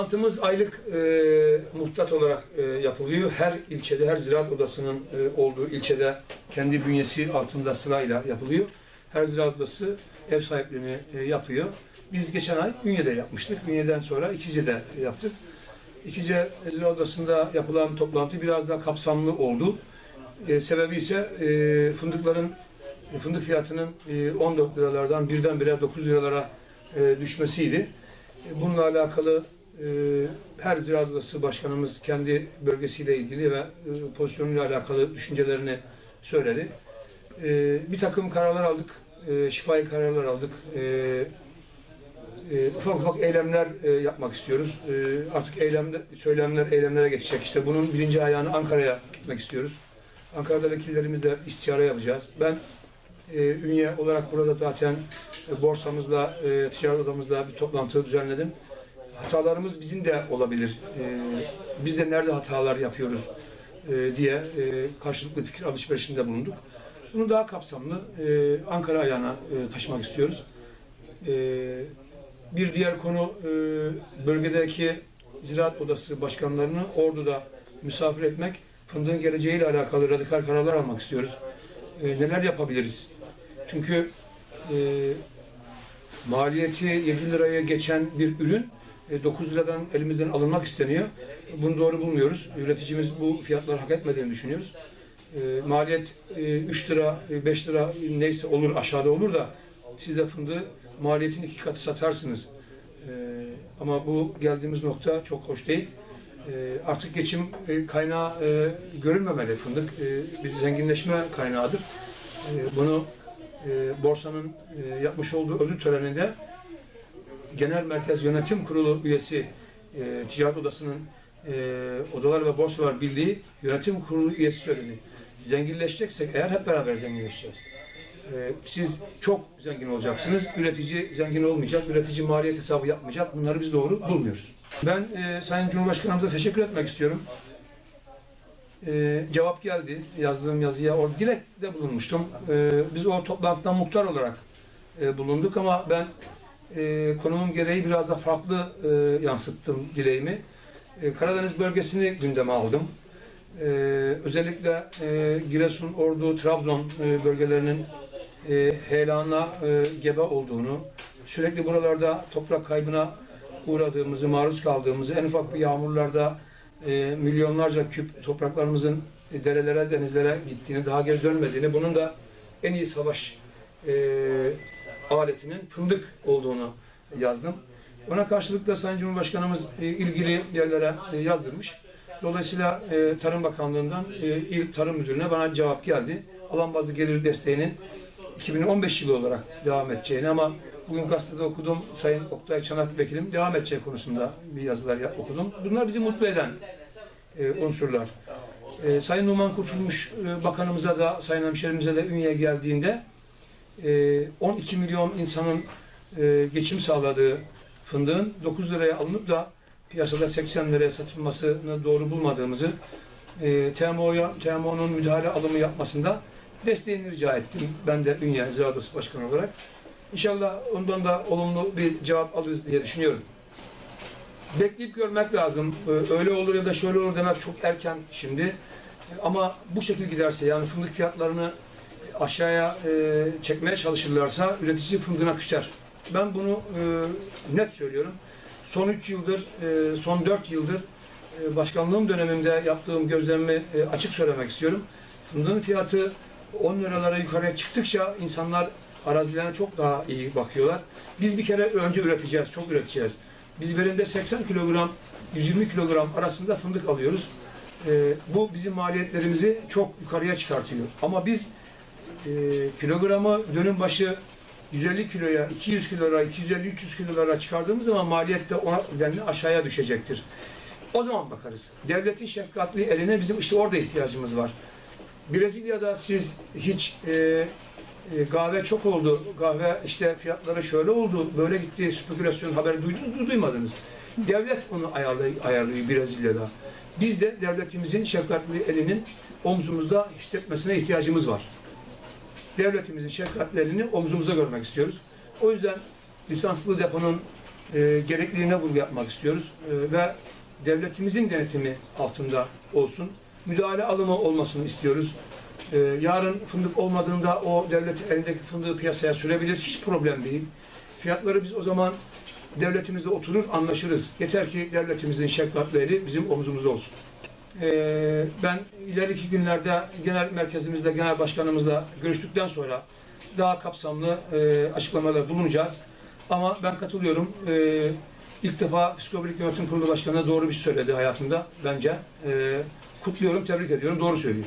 Toplantımız aylık e, muhtat olarak e, yapılıyor. Her ilçede, her ziraat odasının e, olduğu ilçede kendi bünyesi altında sırayla yapılıyor. Her ziraat odası ev sahipliğini e, yapıyor. Biz geçen ay Ünye'de yapmıştık. Ünye'den sonra İkizce'de yaptık. İkice Ziraat Odası'nda yapılan toplantı biraz daha kapsamlı oldu. E, sebebi ise e, fındıkların e, fındık fiyatının e, 14 liralardan birdenbire 9 liralara e, düşmesiydi. E, Bununla alakalı e, her Ziraat Odası Başkanımız kendi bölgesiyle ilgili ve e, pozisyonuyla alakalı düşüncelerini söyledi. E, bir takım kararlar aldık, e, şifai kararlar aldık. E, e, ufak ufak eylemler yapmak istiyoruz. Artık eylemler, söylemler eylemlere geçecek. İşte bunun birinci ayağını Ankara'ya gitmek istiyoruz. Ankara'da vekillerimizle istişare yapacağız. Ben Ünye olarak burada zaten borsamızla, ticaret odamızla bir toplantı düzenledim. Hatalarımız bizim de olabilir. E, biz de nerede hatalar yapıyoruz e, diye e, karşılıklı fikir alışverişinde bulunduk. Bunu daha kapsamlı e, Ankara ayağına e, taşımak istiyoruz. E, bir diğer konu e, bölgedeki ziraat odası başkanlarını Ordu'da misafir etmek, fındığın geleceğiyle alakalı radikal kararlar almak istiyoruz. E, neler yapabiliriz? Çünkü e, maliyeti 7 liraya geçen bir ürün 9 liradan elimizden alınmak isteniyor. Bunu doğru bulmuyoruz. Üreticimiz bu fiyatları hak etmediğini düşünüyoruz. E, maliyet e, 3 lira, e, 5 lira neyse olur aşağıda olur da siz de fındığı maliyetin iki katı satarsınız. E, ama bu geldiğimiz nokta çok hoş değil. E, artık geçim e, kaynağı e, görülmemeli fındık. E, bir zenginleşme kaynağıdır. E, bunu e, borsanın e, yapmış olduğu ödül töreninde Genel Merkez Yönetim Kurulu üyesi e, Ticaret Odası'nın e, Odalar ve Borsalar Birliği Yönetim Kurulu üyesi söyledi. Zenginleşeceksek eğer hep beraber zenginleşeceğiz. E, siz çok zengin olacaksınız, üretici zengin olmayacak, üretici maliyet hesabı yapmayacak. Bunları biz doğru bulmuyoruz. Ben e, Sayın Cumhurbaşkanımıza teşekkür etmek istiyorum. E, cevap geldi yazdığım yazıya. Orada dilekte bulunmuştum. E, biz o toplantıdan muhtar olarak e, bulunduk ama ben e, konumum gereği biraz da farklı e, yansıttım dileğimi. E, Karadeniz bölgesini gündeme aldım. E, özellikle e, Giresun, Ordu, Trabzon e, bölgelerinin e, helana e, gebe olduğunu, sürekli buralarda toprak kaybına uğradığımızı, maruz kaldığımızı, en ufak bir yağmurlarda e, milyonlarca küp topraklarımızın e, derelere, denizlere gittiğini, daha geri dönmediğini, bunun da en iyi savaş e, aletinin fındık olduğunu yazdım. Ona karşılık da Sayın Cumhurbaşkanımız e, ilgili yerlere e, yazdırmış. Dolayısıyla e, Tarım Bakanlığı'ndan İl Tarım Müdürlüğü'ne bana cevap geldi. Alan bazlı gelir desteğinin 2015 yılı olarak devam edeceğini ama bugün gazetede okudum Sayın Oktay Çanak Vekilim devam edeceği konusunda bir yazılar ya- okudum. Bunlar bizi mutlu eden unsurlar. Sayın Numan Kurtulmuş Bakanımıza da Sayın Hemşerimize de Ünye'ye geldiğinde 12 milyon insanın e, geçim sağladığı fındığın 9 liraya alınıp da piyasada 80 liraya satılmasını doğru bulmadığımızı e, TMO'ya, TMO'nun müdahale alımı yapmasında desteğini rica ettim. Ben de Ünye Ziraat Odası Başkanı olarak. İnşallah ondan da olumlu bir cevap alırız diye düşünüyorum. Bekleyip görmek lazım. Ee, Öyle olur ya da şöyle olur demek çok erken şimdi. Ama bu şekil giderse yani fındık fiyatlarını aşağıya e, çekmeye çalışırlarsa üretici fındığına küser. Ben bunu e, net söylüyorum. Son 3 yıldır, e, son 4 yıldır e, başkanlığım dönemimde yaptığım gözlemimi e, açık söylemek istiyorum. Fındığın fiyatı 10 liralara yukarıya çıktıkça insanlar arazilerine çok daha iyi bakıyorlar. Biz bir kere önce üreteceğiz, çok üreteceğiz. Biz verimde 80 kilogram, 120 kilogram arasında fındık alıyoruz. E, bu bizim maliyetlerimizi çok yukarıya çıkartıyor. Ama biz e, kilogramı dönüm başı 150 kiloya, 200 kilolara, 250-300 kilolara çıkardığımız zaman maliyet de ona denli aşağıya düşecektir. O zaman bakarız. Devletin şefkatli eline bizim işte orada ihtiyacımız var. Brezilya'da siz hiç e, e, kahve çok oldu, kahve işte fiyatları şöyle oldu, böyle gitti, spekülasyon haberi duydunuz mu, duymadınız. Devlet onu ayarlıyor, ayarlıyor Brezilya'da. Biz de devletimizin şefkatli elinin omzumuzda hissetmesine ihtiyacımız var. Devletimizin şefkatli elini omzumuza görmek istiyoruz. O yüzden lisanslı deponun e, gerekliliğine vurgu yapmak istiyoruz. E, ve devletimizin denetimi altında olsun. Müdahale alımı olmasını istiyoruz. E, yarın fındık olmadığında o devletin elindeki fındığı piyasaya sürebilir. Hiç problem değil. Fiyatları biz o zaman devletimizle oturur anlaşırız. Yeter ki devletimizin şefkatli eli bizim omzumuzda olsun. Ee, ben ileriki günlerde genel merkezimizde, genel başkanımızla görüştükten sonra daha kapsamlı e, açıklamalar bulunacağız. Ama ben katılıyorum. E, ilk defa Psikoloji Yönetim Kurulu Başkanı doğru bir şey söyledi hayatımda bence. E, kutluyorum, tebrik ediyorum. Doğru söylüyor.